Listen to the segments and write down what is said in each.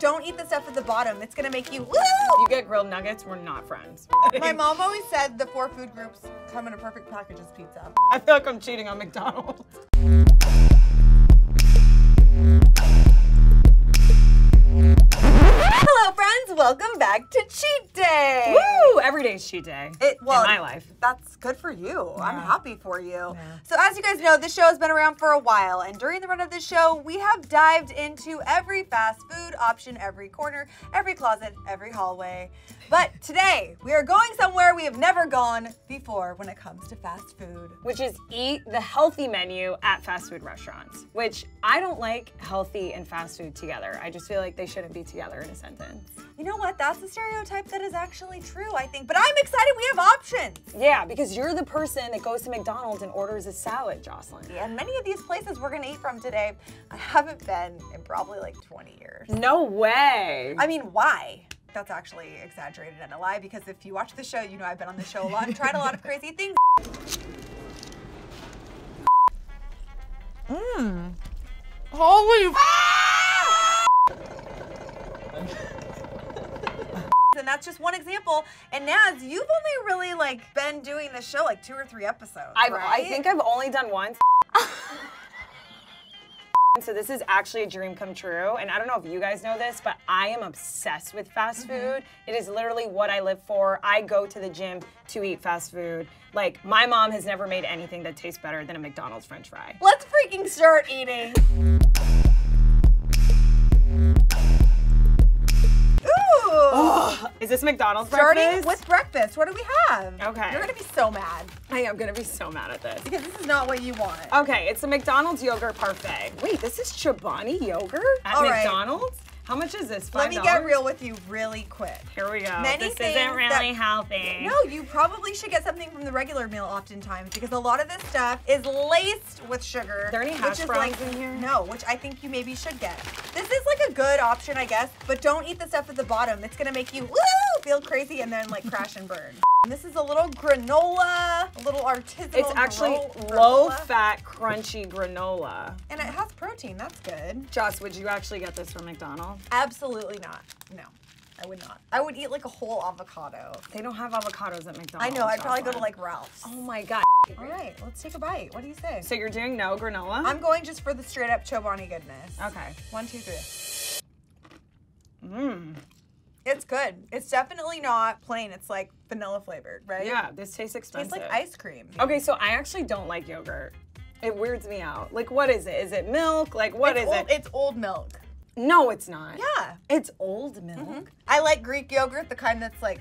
don't eat the stuff at the bottom. It's gonna make you woo! You get grilled nuggets, we're not friends. My mom always said the four food groups come in a perfect package as pizza. I feel like I'm cheating on McDonald's. Welcome back to Cheat Day. Woo! Every day's cheat day It, well, in my life. That's good for you. I'm happy for you. So, as you guys know, this show has been around for a while, and during the run of this show, we have dived into every fast food option, every corner, every closet, every hallway. But today, we are going somewhere we have never gone before when it comes to fast food. Which is eat the healthy menu at fast food restaurants. Which I don't like healthy and fast food together. I just feel like they shouldn't be together in a sentence. You know what? That's a stereotype that is actually true, I think. But I'm excited we have options. Yeah, because you're the person that goes to McDonald's and orders a salad, Joslyn. And many of these places we're gonna eat from today, I haven't been in probably like 20 years. No way. I mean, why? That's actually exaggerated and a lie because if you watch the show, you know I've been on the show a lot and tried a lot of crazy things. Mmm. Holy ah! And that's just one example. And Naz, you've only really like been doing the show like two or three episodes. I've, right? I think I've only done once. So this is actually a dream come true, and I don't know if you guys know this, but I am obsessed with fast Mm-hmm. food. It is literally what I live for. I go to the gym to eat fast food. Like my mom has never made anything that tastes better than a McDonald's French fry. Let's freaking start eating. This McDonald's Starting breakfast? with breakfast. What do we have? Okay. You're gonna be so mad I am gonna be so mad at this. because this is not what you want. Okay, it's a McDonald's yogurt parfait. Wait, this is Chobani yogurt at All right. How much is this? $5? Let me get real with you really quick. Here we go. Many this things isn't really that- healthy. No, you probably should get something from the regular meal oftentimes because a lot of this stuff is laced with sugar. there any hash browns like, in here? No, which I think you maybe should get. This is like a good option, I guess, but don't eat the stuff at the bottom. It's gonna make you woo feel crazy and then like crash and burn. This is a little granola, a little artisanal. It's actually low fat, crunchy granola. And it has protein. That's good. Joss, would you actually get this from McDonald's? Absolutely not. No, I would not. I would eat like a whole avocado. They don't have avocados at McDonald's. I know. I'd probably go to like Ralph's. Oh my god. All right, let's take a bite. What do you say? So you're doing no granola? I'm going just for the straight up Chobani goodness. okay. One, two, three. Mmm. It's good. It's definitely not plain. It's like vanilla flavored, right? Yeah, this tastes expensive. Tastes like ice cream. Okay, so I actually don't like yogurt. It weirds me out. Like, what is it? Is it milk? Like, what it's is old, it? It's old milk. No, it's not. Yeah. It's old milk. Mm-hmm. I like Greek yogurt, the kind that's like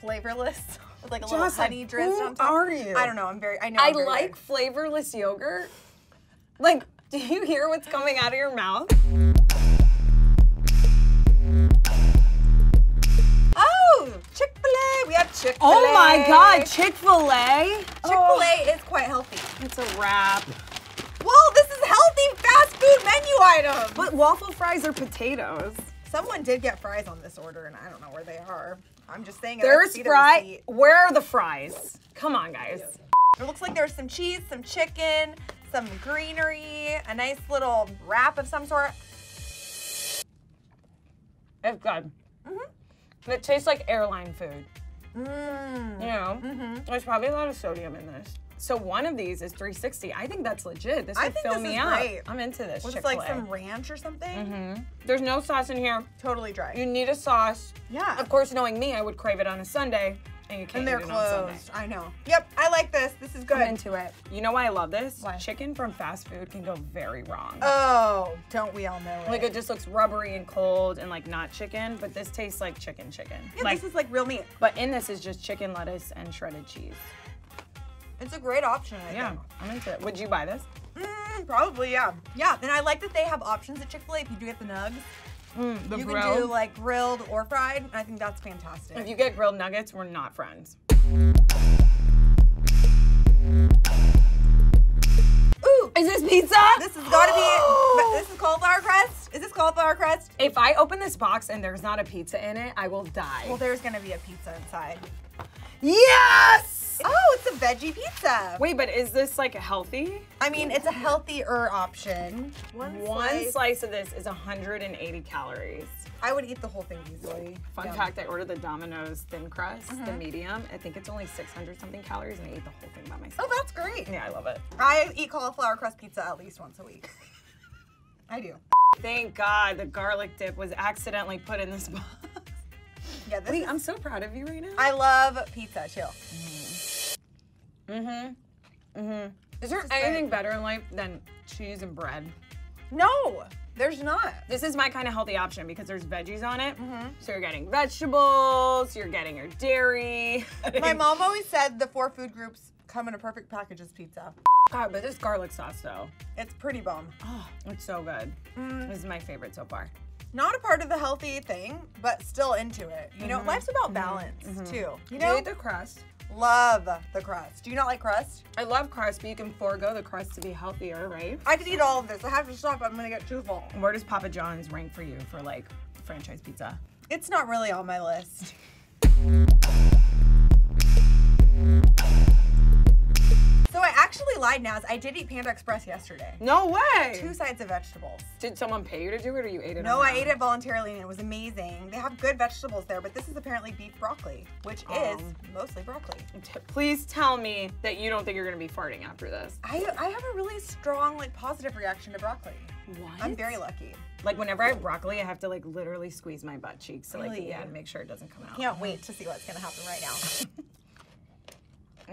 flavorless with like a little Joslyn, honey drizzled on top. are you? I don't know. I'm very. I know. I very like weird. flavorless yogurt. Like, do you hear what's coming out of your mouth? Chick Fil A. Oh my god, Chick fil A? Chick Fil A is quite healthy. It's a wrap. Whoa, this is a healthy fast food menu item. But waffle fries are potatoes. Someone did get fries on this order, and I don't know where they are. I'm just saying. There's fry. Where are the fries? Come on, guys. It looks like there's some cheese, some chicken, some greenery, a nice little wrap of some sort. It's good. Mhm. It tastes like airline food. Mmm. You know, mm-hmm. there's probably a lot of sodium in this. So one of these is 360. I think that's legit. This I would think fill this me is up. great. I'm into this. Was it like some ranch or something? Mm-hmm. There's no sauce in here. Totally dry. You need a sauce. yeah. Of course, knowing me, I would crave it on a Sunday, and you can't and they're it closed. I know. Yep, I like this. This is good. I'm into it. You know why I love this? Why? Chicken from fast food can go very wrong. Oh, don't we all know it? like it just looks rubbery and cold and like not chicken, but this tastes like chicken chicken. yeah, like, this is like real meat. but in this is just chicken, lettuce, and shredded cheese. It's a great option, I Yeah, think. I'm into it. Would you buy this? Mm, probably, yeah. Yeah, and I like that they have options at Chick fil A if you do get the nugs. Mm, the you grill. can do like grilled or fried. I think that's fantastic. if you get grilled nuggets, we're not friends. Ooh, Is this pizza? this has got to be. this is cauliflower crust. Is this cauliflower crust? If I open this box and there's not a pizza in it, I will die. Well, there's gonna be a pizza inside. yes! This? Oh, it's a veggie pizza. Wait, but is this like healthy? I mean, it's a healthier option. One, One slice. slice of this is 180 calories. I would eat the whole thing easily. Fun Yum. fact, I ordered the Domino's thin crust, the mm-hmm. medium. I think it's only 600 something calories and I ate the whole thing by myself. Oh, that's great. Yeah, I love it. I eat cauliflower crust pizza at least once a week. I do. Thank God the garlic dip was accidentally put in this box. Yeah, this Wait, is, I'm so proud of you right now. I love pizza. Chill. Mm-hmm. Mm-hmm. Is there anything better in life than cheese and bread? No, there's not. This is my kind of healthy option because there's veggies on it. Mm-hmm. So you're getting vegetables, you're getting your dairy. My mom always said the four food groups come in a perfect package as pizza. God, but this garlic sauce though, It's pretty bomb. oh, it's so good. Mm, This is my favorite so far. not a part of the healthy thing, but still into it. You know, life's about balance too. You You know, eat the crust. Love the crust. Do you not like crust? I love crust, but you can forego the crust to be healthier, right? I could eat all of this. I have to stop. I'm gonna get too full. Where does Papa John's rank for you for like franchise pizza? It's not really on my list. So I actually lied, Naz. I did eat Panda Express yesterday. No way. Two sides of vegetables. Did someone pay you to do it, or you ate it? No, I ate it voluntarily and it was amazing. They have good vegetables there, but this is apparently beef broccoli, which is Um. mostly broccoli. Please tell me that you don't think you're gonna be farting after this. I, I have a really strong, like, positive reaction to broccoli. What? I'm very lucky. Like whenever I have broccoli, I have to like literally squeeze my butt cheeks to like yeah, and make sure it doesn't come out. Can't wait to see what's gonna happen right now.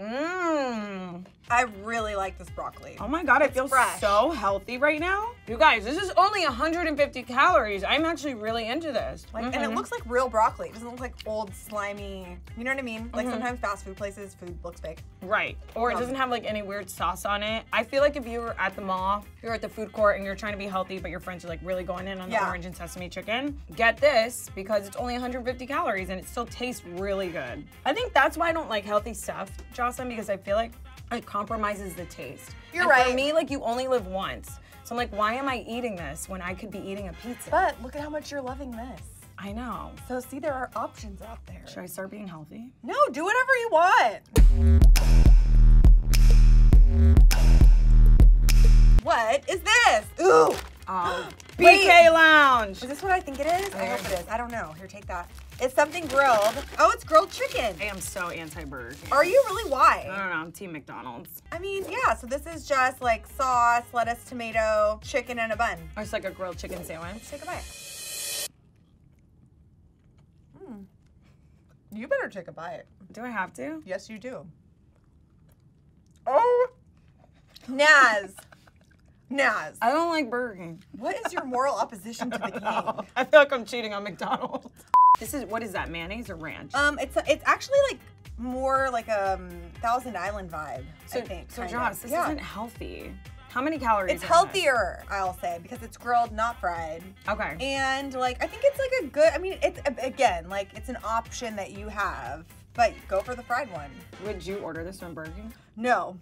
Mmm. I really like this broccoli. Oh my god, I It's feel fresh. so healthy right now. You guys, this is only 150 calories. I'm actually really into this. Like, and it looks like real broccoli. It doesn't look like old, slimy. You know what I mean? Like sometimes fast food places, food looks fake. Right. Or it Um, doesn't have like any weird sauce on it. I feel like if you were at the mall, you're at the food court and you're trying to be healthy, but your friends are like really going in on the Yeah. orange and sesame chicken, get this because it's only 150 calories and it still tastes really good. I think that's why I don't like healthy stuff, Joslyn, because I feel like it compromises the taste. You're And For me, like you only live once. So I'm like, why am I eating this when I could be eating a pizza? But look at how much you're loving this. I know. So see, there are options out there. Should I start being healthy? No, do whatever you want. What is this? Ooh. Oh, BK Lounge. Is this what I think it is? I hope it is. I don't know. Here, take that. It's something grilled. Oh, it's grilled chicken. I am so King. Are you really? Why? I don't know. I'm Team McDonald's. I mean, yeah. So this is just like sauce, lettuce, tomato, chicken, and a bun. Or it's like a grilled chicken sandwich. Take a bite. Mm. You better take a bite. Do I have to? Yes, you do. Oh, Naz. Naz. I don't like Burger King. What is your moral opposition to the king? I feel like I'm cheating on McDonald's. This is what is that? Mayonnaise or ranch? Um, it's it's actually like more like a um, Thousand Island vibe. so, I think. so kind Joss, this yeah. isn't healthy. How many calories? It's are in this? healthier, I'll say, because it's grilled, not fried. Okay. And like, I think it's like a good. I mean, it's again like it's an option that you have, but go for the fried one. Would you order this from Burger King? No.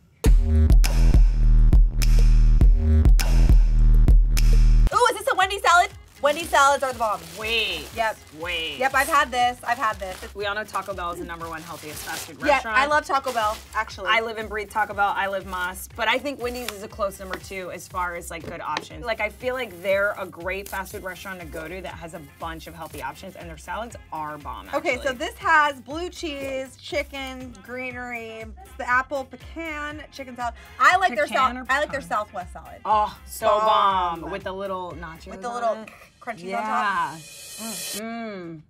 Salads are the bomb. Wait. Yep. Wait. Yep, I've had this. I've had this. It's- We all know Taco Bell is the number one healthiest fast food yeah, restaurant. I love Taco Bell. Actually, I live and breathe Taco Bell. I live Moss, but I think Wendy's is a close number two as far as like good options. Like I feel like they're a great fast food restaurant to go to that has a bunch of healthy options, and their salads are bomb. Okay, so this has blue cheese, chicken, greenery, the apple pecan chicken salad. I like their Pecan south. or I like their? Southwest salad Oh, so Bomb. bomb. with the little nachos. with the little crunchies on Yeah. top. Mm.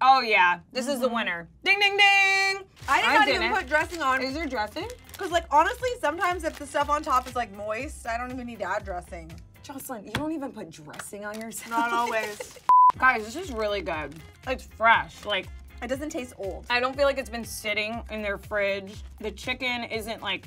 Oh yeah, this is the winner. Ding ding ding. I did I not even didn't. put dressing on Is there dressing? because, like, honestly, sometimes if the stuff on top is like moist, I don't even need to add dressing. Joslyn, you don't even put dressing on your salad. Not always. Guys, this is really good. It's fresh. Like it doesn't taste old. I don't feel like it's been sitting in their fridge. The chicken isn't like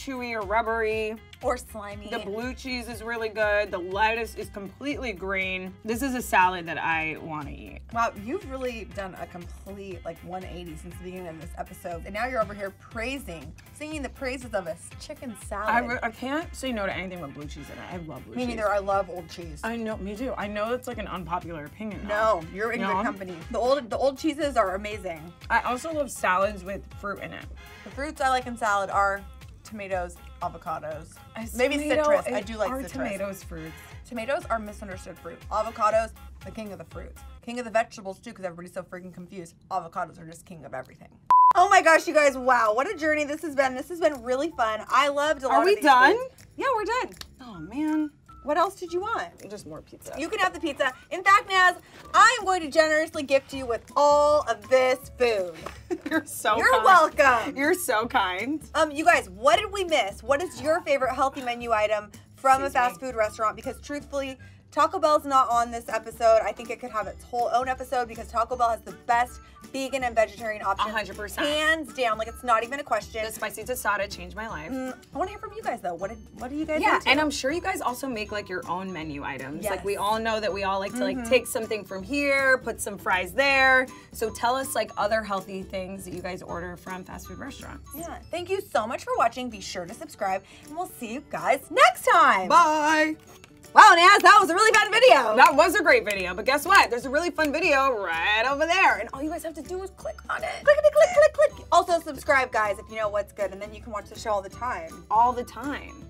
chewy or rubbery. Or slimy. The blue cheese is really good. The lettuce is completely green. This is a salad that I want to eat. Wow, you've really done a complete like 180 since the beginning of this episode. And now you're over here praising, singing the praises of a chicken salad. I, I can't say no to anything with blue cheese in it. I love blue cheese. Me neither. I love old cheese. I know, me too. I know it's like an unpopular opinion. though. no, you're in No? good company. The old the old cheeses are amazing. I also love salads with fruit in it. The fruits I like in salad are tomatoes, avocados, maybe citrus. I do like are citrus. tomatoes fruits. Tomatoes are misunderstood fruit. Avocados, the king of the fruits. King of the vegetables too, because everybody's so freaking confused. Avocados are just king of everything. Oh my gosh, you guys! Wow, what a journey this has been. This has been really fun. I loved a lot Are we done? foods. Yeah, we're done. Oh man, What else did you want? just more pizza. You can have the pizza. In fact, Naz, I am going to generously gift you with all of this food. You're so. You're kind. welcome. You're so kind. Um, you guys, what did we miss? What is your favorite healthy menu item from a fast me. food restaurant? Because truthfully, Taco Bell's not on this episode. I think it could have its whole own episode because Taco Bell has the best vegan and vegetarian options. 100%. Hands down. Like it's not even a question. The spicy tostada changed my life. Mm, I want to hear from you guys though. What did what do you guys Yeah, into? and I'm sure you guys also make like your own menu items. Like we all know that we all like to like take something from here, put some fries there. So tell us like other healthy things that you guys order from fast food restaurants. yeah. Thank you so much for watching. Be sure to subscribe, and we'll see you guys next time. Bye. Wow, Naz, that was a really fun video. That was a great video, but guess what? There's a really fun video right over there, and all you guys have to do is click on it Clickety click click click. Also subscribe, guys, if you know what's good, and then you can watch the show all the time. all the time.